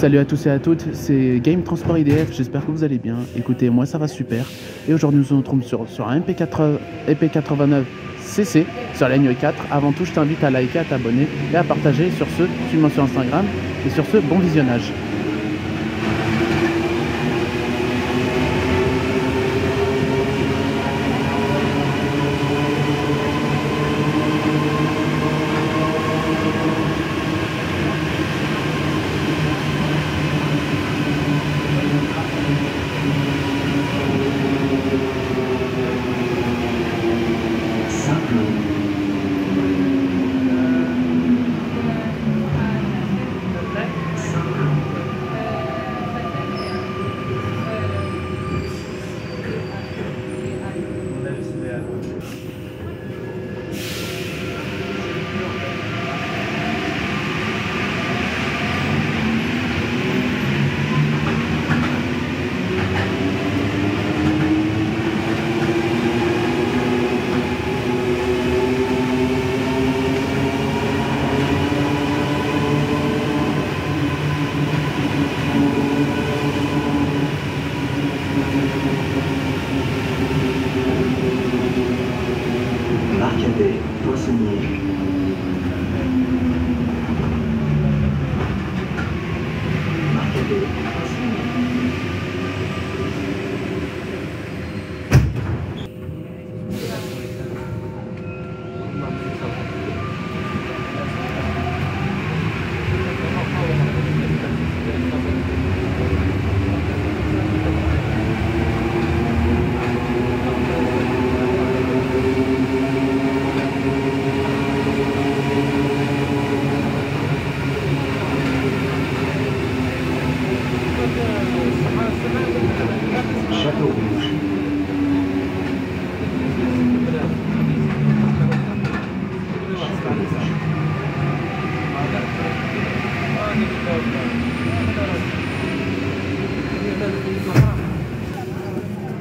Salut à tous et à toutes, c'est Game Transport IDF, j'espère que vous allez bien. Écoutez, moi ça va super. Et aujourd'hui nous nous retrouvons sur, un MP4, EP89 CC sur la ligne 4. Avant tout, je t'invite à liker, à t'abonner et à partager. Sur ce, suis-moi sur Instagram. Et sur ce, bon visionnage.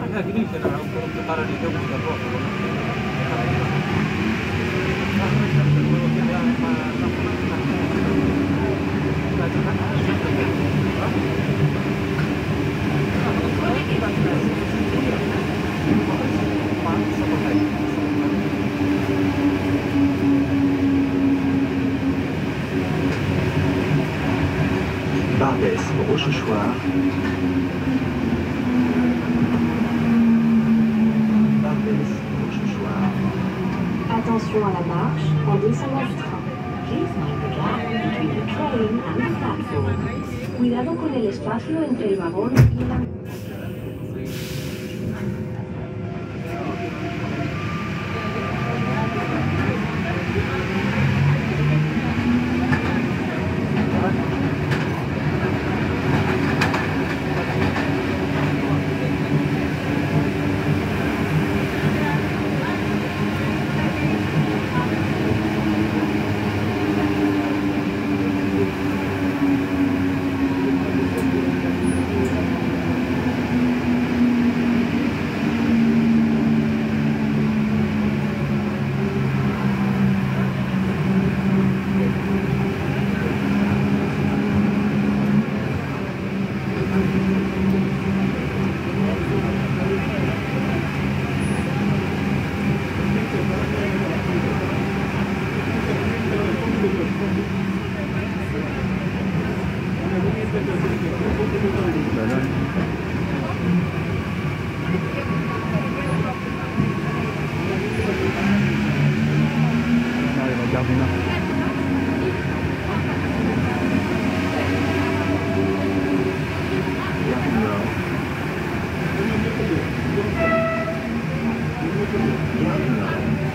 banyak gini karena untuk perkara di jauh kita bawa Barbès, Rochechouart, direction la marche en Cuidado con el espacio entre el vagón y la...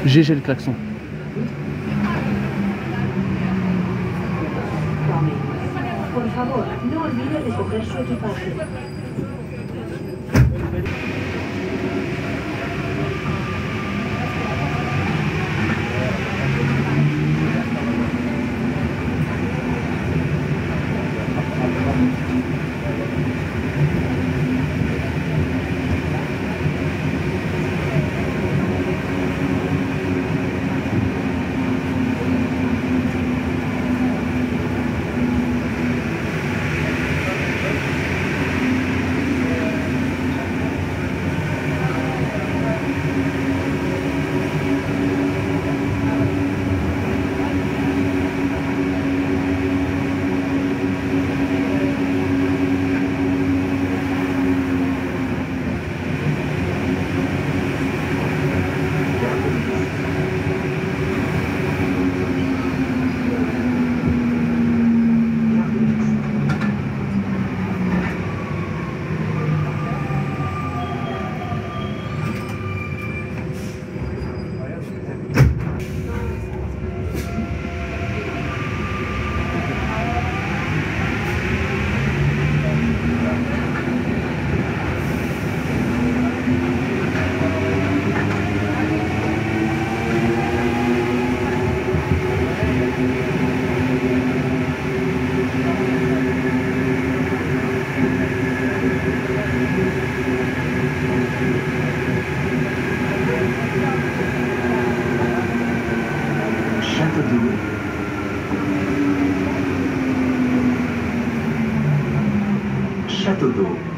GG le klaxon. Por favor, no olvide recoger su equipaje. Chateau.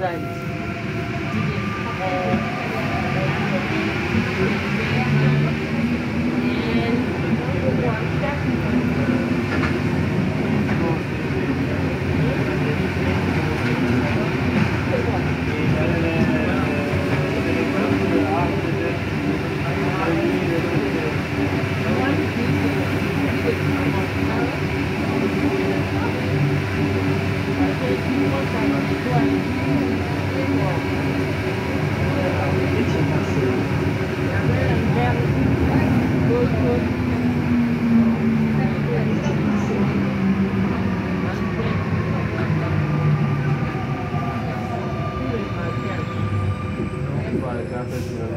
dần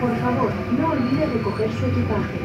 Por favor, no olvide recoger su equipaje.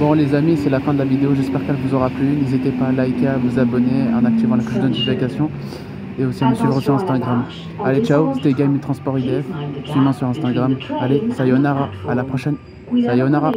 Bon les amis, c'est la fin de la vidéo, j'espère qu'elle vous aura plu. N'hésitez pas à liker, à vous abonner en activant la cloche de notification et aussi à me suivre sur Instagram. Allez ciao, c'était Game Transport IDF, suis-moi sur Instagram. Allez, sayonara, à la prochaine. Sayonara.